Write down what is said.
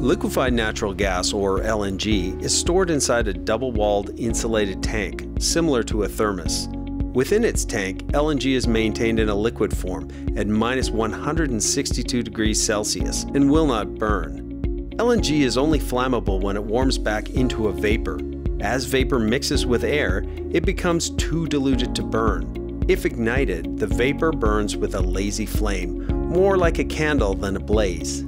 Liquefied natural gas, or LNG, is stored inside a double walled insulated tank, similar to a thermos. Within its tank, LNG is maintained in a liquid form at minus 162 degrees Celsius and will not burn. LNG is only flammable when it warms back into a vapor. As vapor mixes with air, it becomes too diluted to burn. If ignited, the vapor burns with a lazy flame, more like a candle than a blaze.